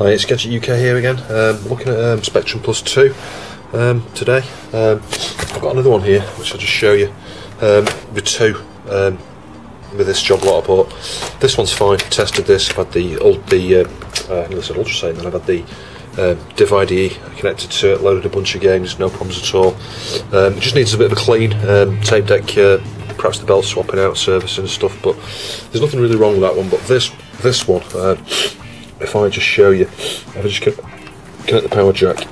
Hi, it's Gadget UK here again. Um, looking at um, Spectrum Plus 2 um, today. Um, I've got another one here, which I'll just show you. Um, with two, um, with this job lot I bought. This one's fine. Tested this. I've had the old the uh, uh, I said ultrasound, then I've had the um, Div connected to it, loaded a bunch of games, no problems at all. Um, it just needs a bit of a clean. Um, tape deck, uh, perhaps the belt swapping out, servicing and stuff, but there's nothing really wrong with that one. But this this one. Uh, if I just show you, if I just connect the power jack,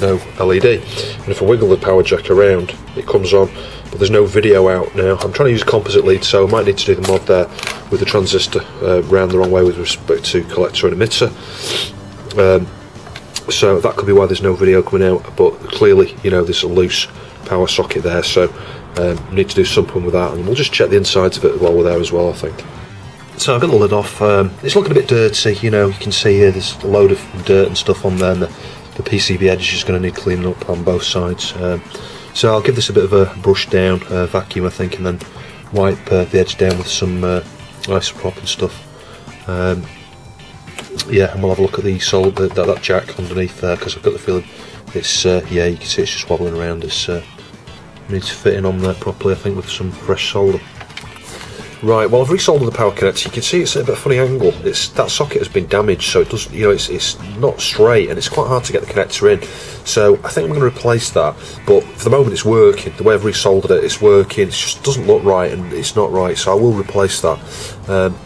no LED, and if I wiggle the power jack around, it comes on, but there's no video out now. I'm trying to use composite lead, so I might need to do the mod there with the transistor uh, round the wrong way with respect to collector and emitter. Um, so that could be why there's no video coming out, but clearly, you know, there's a loose power socket there, so um, need to do something with that, and we'll just check the insides of it while we're there as well, I think. So I've got the lid off. Um, it's looking a bit dirty, you know. You can see here there's a load of dirt and stuff on there, and the, the PCB edge is just going to need cleaning up on both sides. Um, so I'll give this a bit of a brush down, uh, vacuum, I think, and then wipe uh, the edge down with some uh, isopropyl and stuff. Um, yeah, and we'll have a look at the solid that, that jack underneath there because I've got the feeling it's uh, yeah, you can see it's just wobbling around. It's uh, needs fitting on there properly, I think, with some fresh solder. Right, well I've resoldered the power connector. You can see it's at a bit funny angle. It's that socket has been damaged, so it does you know it's it's not straight and it's quite hard to get the connector in. So I think I'm going to replace that. But for the moment it's working. The way I've resoldered it, it's working. It just doesn't look right and it's not right. So I will replace that. Um,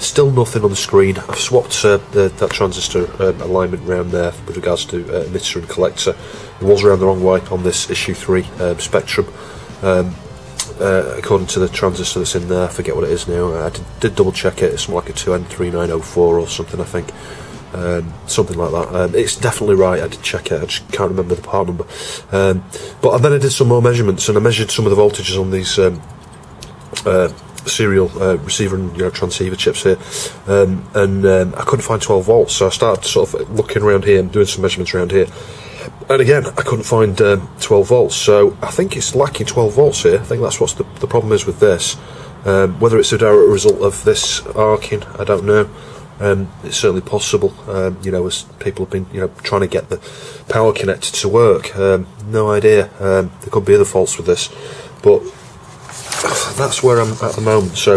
still nothing on the screen. I've swapped uh, the, that transistor um, alignment around there with regards to uh, emitter and collector. It was around the wrong way on this issue three um, Spectrum. Um, uh, according to the transistor that's in there, I forget what it is now. I did, did double check it. It's something like a 2N3904 or something, I think. Um, something like that. Um, it's definitely right. I did check it. I just can't remember the part number. Um, but then I did some more measurements and I measured some of the voltages on these um, uh, serial uh, receiver and you know, transceiver chips here, um, and um, I couldn't find 12 volts. So I started sort of looking around here and doing some measurements around here and again, I couldn't find um, 12 volts, so I think it's lacking 12 volts here. I think that's what the, the problem is with this. Um, whether it's a direct result of this arcing, I don't know. Um, it's certainly possible, um, you know, as people have been, you know, trying to get the power connected to work. Um, no idea. There could be other faults with this, but that's where I'm at the moment. So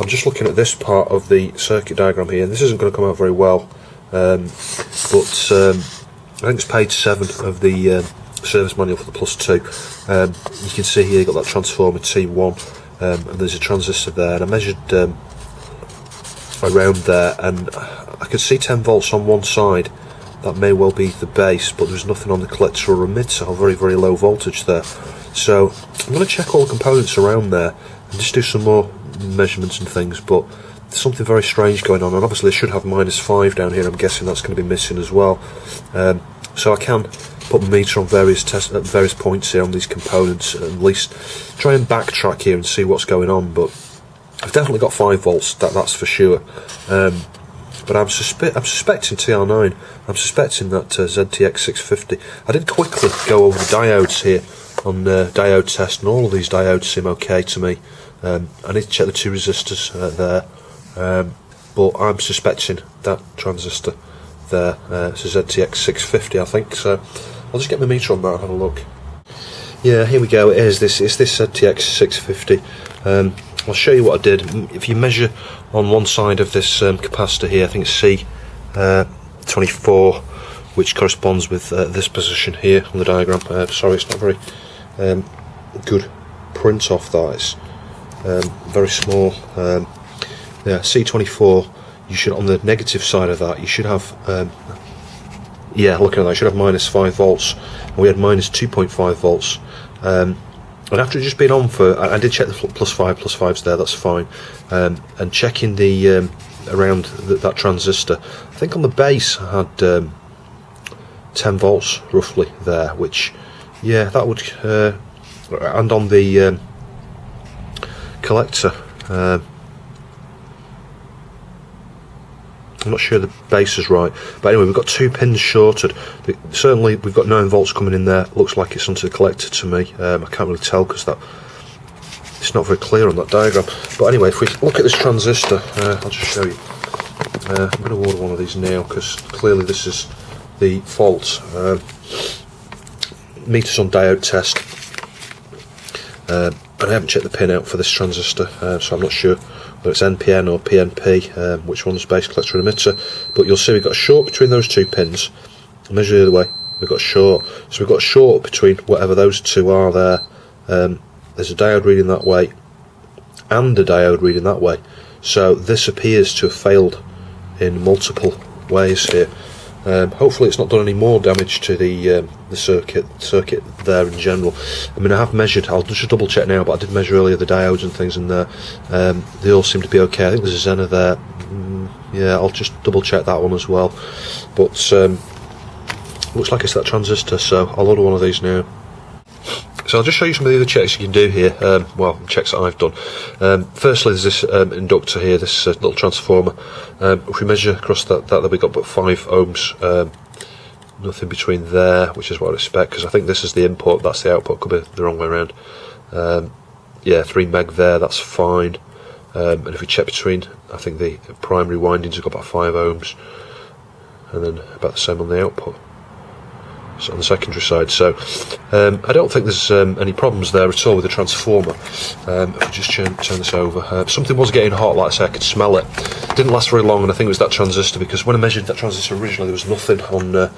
I'm just looking at this part of the circuit diagram here. And this isn't going to come out very well, but I think it's page 7 of the um, service manual for the Plus 2. Um, you can see here you've got that transformer T1 um, and there's a transistor there and I measured um, around there and I could see 10 volts on one side that may well be the base but there's nothing on the collector or emitter or very very low voltage there so I'm going to check all the components around there and just do some more measurements and things but something very strange going on and obviously I should have minus 5 down here I'm guessing that's going to be missing as well. Um, so I can put meter on various test at various points here on these components and at least try and backtrack here and see what's going on but I've definitely got 5 volts that that's for sure. Um, but I'm, suspe I'm suspecting TR9 I'm suspecting that uh, ZTX 650 I did quickly go over the diodes here on uh, diode test and all of these diodes seem okay to me. Um, I need to check the two resistors uh, there um, but I'm suspecting that transistor there. Uh, it's a ZTX 650, I think. So I'll just get my meter on that and have a look. Yeah, here we go. It is this. It's this ZTX 650. Um, I'll show you what I did. If you measure on one side of this um, capacitor here, I think it's C24, uh, which corresponds with uh, this position here on the diagram. Uh, sorry, it's not very um, good print off that. It's um, very small. Yeah, C24 you should on the negative side of that you should have um, yeah looking at that you should have minus 5 volts. And we had minus 2.5 volts. Um, and after just being on for I, I, did check the plus 5 plus 5's there that's fine. Um, and checking the um, around that transistor I think on the base I had um, 10 volts roughly there which yeah that would uh, and on the um, collector uh, I'm not sure the base is right, but anyway, we've got two pins shorted. Certainly, we've got 9 volts coming in there. Looks like it's onto the collector to me. Um, I can't really tell because that it's not very clear on that diagram. But anyway, if we look at this transistor, uh, I'll just show you. Uh, I'm going to order one of these now because clearly this is the fault. Um, meters on diode test. Uh, I haven't checked the pin out for this transistor, uh, so I'm not sure whether it's NPN or PNP, um, which one's base collector and emitter. But you'll see we've got a short between those two pins. measure the other way. We've got short, so we've got short between whatever those two are there. Um, there's a diode reading that way, and a diode reading that way. So this appears to have failed in multiple ways here. Um, hopefully, it's not done any more damage to the um, the circuit circuit there in general. I mean, I have measured. I'll just double check now, but I did measure earlier the diodes and things in there. Um, they all seem to be okay. I think there's a Zener there. Mm, yeah, I'll just double check that one as well. But um, looks like it's that transistor, so I'll order one of these now. So I'll just show you some of the other checks you can do here. Um, well, checks that I've done. Um, firstly, there's this um, inductor here, this uh, little transformer. Um, if we measure across that, that, that we've got about five ohms. Um, nothing between there, which is what I expect, because I think this is the input, that's the output. Could be the wrong way around. Um, yeah, three meg there, that's fine. and if we check between, I think the primary windings have got about five ohms, and then about the same on the output on the secondary side. So um, I don't think there's um, any problems there at all with the transformer. Um, if we just turn, turn this over, uh, something was getting hot, like I say, I could smell it. Didn't last very long, and I think it was that transistor because when I measured that transistor originally, there was nothing on uh,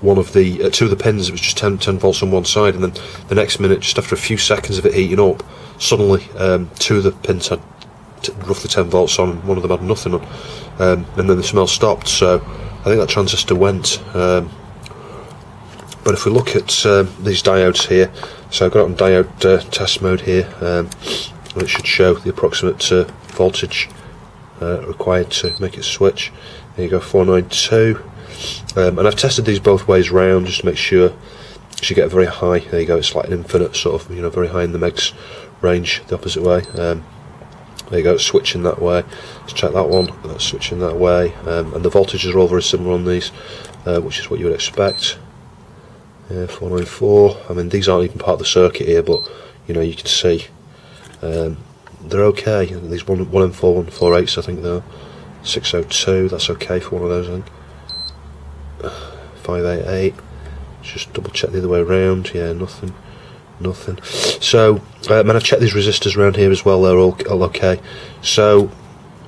one of the uh, two of the pins. It was just 10, 10, volts on one side, and then the next minute, just after a few seconds of it heating up, suddenly um, two of the pins had roughly 10 volts on, one of them had nothing on, um, and then the smell stopped. So I think that transistor went. But if we look at um, these diodes here, so I've got on diode uh, test mode here, um, and it should show the approximate uh, voltage uh, required to make it switch. There you go, 492. Um, and I've tested these both ways round just to make sure you get a very high. There you go, it's like an infinite sort of, you know, very high in the megs range, the opposite way. Um, there you go, switching that way. Let's check that one, that's switching that way. Um, and the voltages are all very similar on these, uh, which is what you would expect. Yeah, 494. I mean, these aren't even part of the circuit here, but you know, you can see um, they're okay. These one one and four, one four eights, I think they're 602. That's okay for one of those. I think 588. Just double check the other way around. Yeah, nothing, nothing. So, uh, man, I've checked these resistors around here as well. They're all, all okay. So,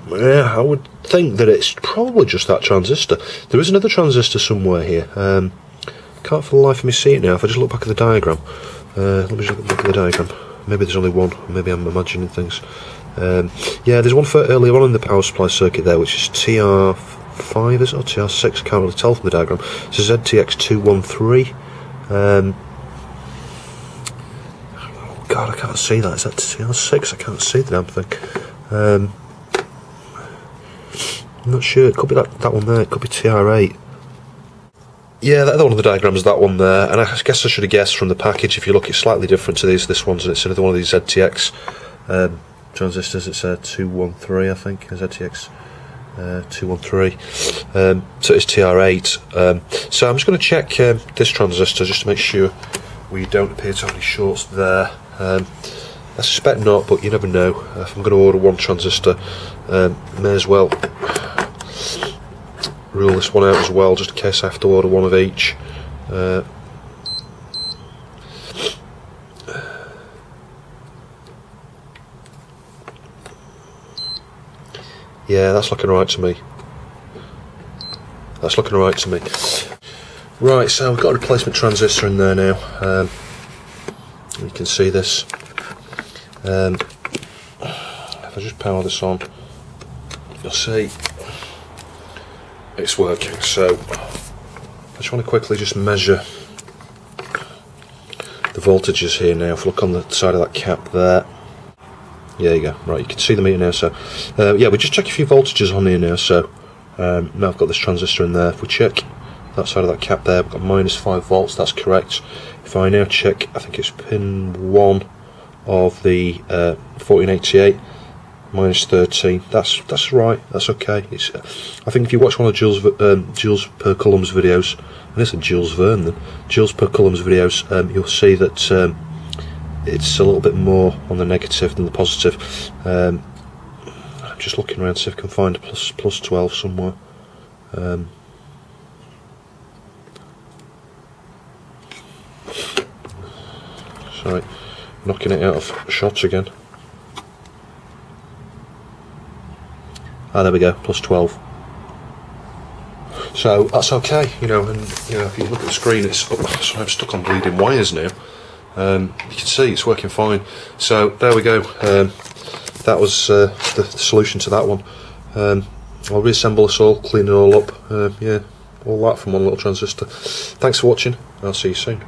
yeah, I would think that it's probably just that transistor. There is another transistor somewhere here. Um, can't for the life of me see it now. If I just look back at the diagram, uh, let me just look back at the diagram. Maybe there's only one. Maybe I'm imagining things. Um, yeah, there's one for earlier on in the power supply circuit there, which is TR5, is it, or TR6? I can't really tell from the diagram. It's a ZTX213. Um, oh God, I can't see that. Is that TR6? I can't see the damn thing. Um, I'm not sure. It could be that, that one there. It could be TR8. Yeah, the other one of the diagrams that one there, and I guess I should have guessed from the package. If you look, it's slightly different to these this one's, it's another one of these ZTX um, transistors. It's a two one three, I think, a ZTX uh, one three. Um, so it's TR8. Um, so I'm just going to check um, this transistor just to make sure we don't appear to have any shorts there. Um, I suspect not, but you never know. If I'm going to order one transistor, may as well rule this one out as well, just in case I have to order one of each. Uh, yeah, that's looking right to me. That's looking right to me. Right, so we've got a replacement transistor in there now. Um, you can see this. Um, if I just power this on, you'll see it's working. So I just want to quickly just measure the voltages here now. If we look on the side of that cap there. There you go. Right, you can see the meter now. So uh, yeah, we just check a few voltages on here now. So um, now I've got this transistor in there. If we check that side of that cap there, we've got minus 5 volts, that's correct. If I now check, I think it's pin 1 of the uh, 1488, minus 13 that's that's right. That's okay. It's I think if you watch one of Jules um, Jules per Coulomb's videos and it's a Jules Verne then. Jules per Coulomb's videos um, you'll see that um, it's a little bit more on the negative than the positive. Um, I'm just looking around to see if I can find a plus plus 12 somewhere. Um, sorry, knocking it out of shots again. Ah, there we go, plus 12. So that's okay, you know, and you know, if you look at the screen, it's oh, sorry, I'm stuck on bleeding wires now. Um, you can see it's working fine. So there we go. Um, that was uh, the, the, solution to that one. Um, I'll reassemble this all, clean it all up. Uh, yeah, all that from one little transistor. Thanks for watching. I'll see you soon.